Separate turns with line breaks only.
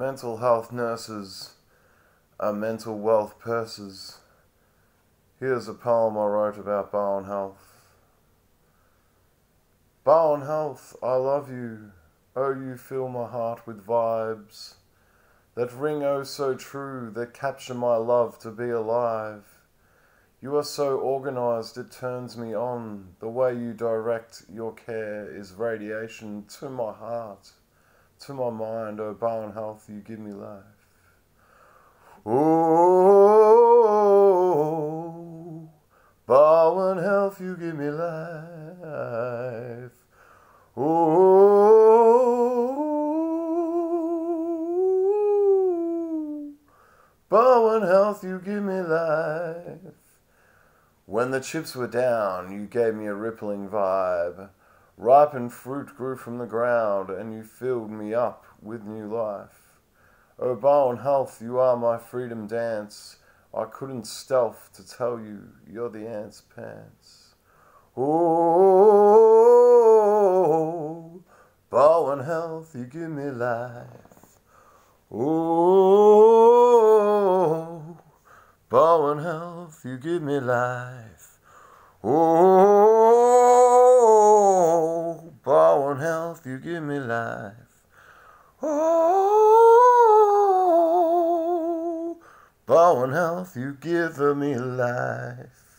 Mental health nurses are mental wealth purses. Here's a poem I wrote about Barwon Health. Barwon Health, I love you. Oh, you fill my heart with vibes that ring oh so true, that capture my love to be alive. You are so organized, it turns me on. The way you direct your care is radiation to my heart, to my mind. Oh, Barwon Health, you give me life. Oh, Barwon Health, you give me life. Oh, Barwon Health, you give me life. When the chips were down, you gave me a rippling vibe. Ripened fruit grew from the ground, and you filled me up with new life. Oh, Barwon Health, you are my freedom dance. I couldn't stealth to tell you you're the ant's pants. Oh, Barwon Health, you give me life. Oh, Barwon Health, you give me life. Oh, Oh, health, you give me life. Oh, Barwon Health, you give me life.